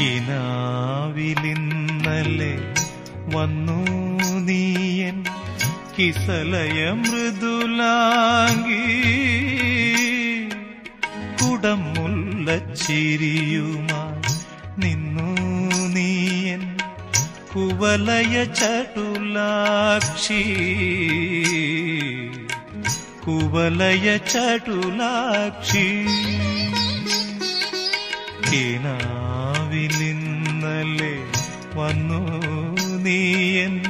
കിനാവിലിന്നലെ വന്നു നീയൻ കിസലയ മൃദുലാങ്കി. കുടമുള്ള ചിരിയുമായി നിന്നു നീയൻ കുവലയ ചടുലാക്ഷി. കുവലയ ചടുലാക്ഷി. കിനാവിലിന്നലെ വന്നു നീയൻ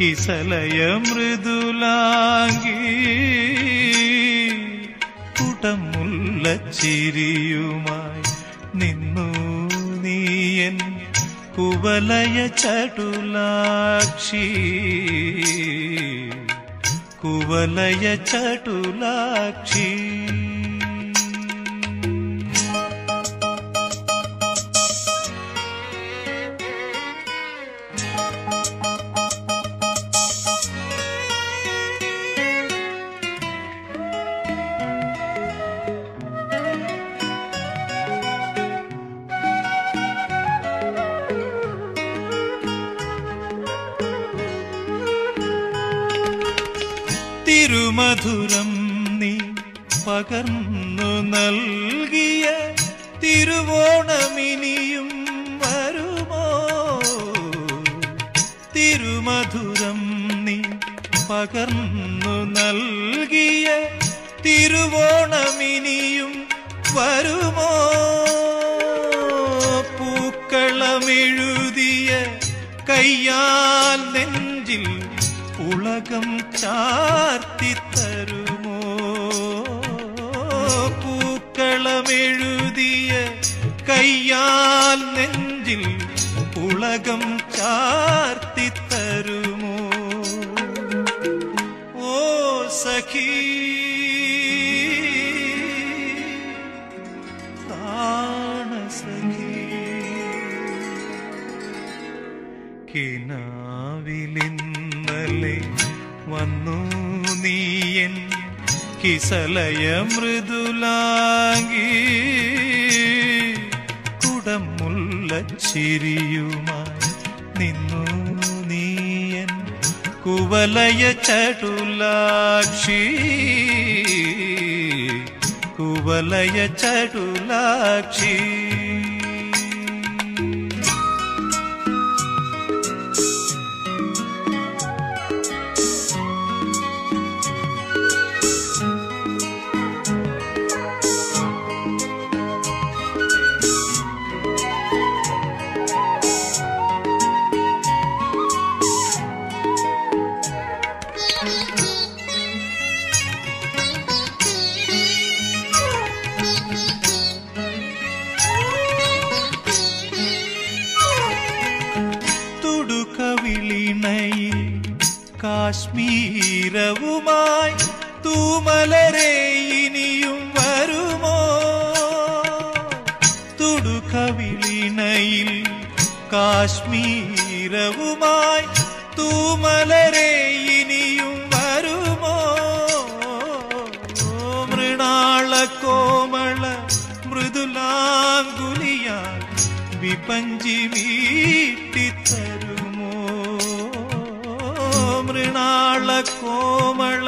കിസലയ മൃദുലാങ്കി. കൂട്ടമുള്ള ചിരിയുമായി നിന്നു നീയൻ കുവലയ ചടുലാക്ഷി. കുവലയ ചടുലാക്ഷി. തിരുമധുരം നീ പകർന്നു നൽകിയ തിരുവോണമിനിയും വരുമോ? തിരുമധുരം നീ പകർന്നു നൽകിയ തിരുവോണമിനിയും വരുമോ? പൂക്കളമെഴുതിയ കയ്യാൽ നെഞ്ചിൽ ഉലകം ചാർത്തിത്തരുമോ പൂക്കളമെഴുതിയ കയ്യാൽ നെഞ്ചിൽ ഉലകം ചാർത്തിത്തരുമോ ഓ സഖീ താണസഖീ കിനാവിലിന്നലെ വന്നു നീയൻ കിസലയ മൃദുലാങ്കി കുടമുള്ള ചിരിയുമായി നിന്നു നീയൻ കുവലയ ചടുലാക്ഷി. കുവലയ ചടുലാക്ഷി. കാശ്മീരവുമായി തൂമലരെ ഇനിയും വരുമോ? തുടുക്കവിളിണയിൽ കാശ്മീരവുമായി തൂമലരെ ഇനിയും വരുമോ? മൃണാള കോമള മൃദുലാങ്കുലിയാൽ വിപഞ്ചി മീട്ടിത്തരുമോ മൃണാള കോമള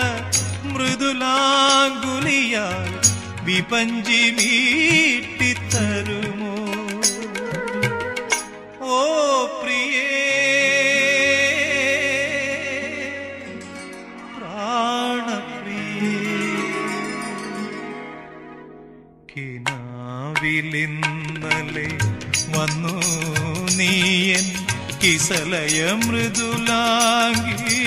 മൃദുലാങ്കുലിയാൽ വിപഞ്ചി മീട്ടിത്തരുമോ ഓ പ്രിയേ പ്രാണപ്രിയേ കിനാവിലിന്നലെ വന്നു നീയൻ കിസലയ മൃദുലാങ്കി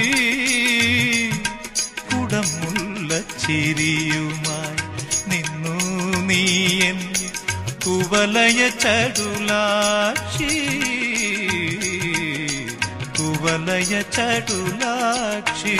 കുടമുള്ള ചിരിയുമായി നിന്നു നീയൻ കുവലയ ചടുലാക്ഷി കുവലയ ചടുലാക്ഷി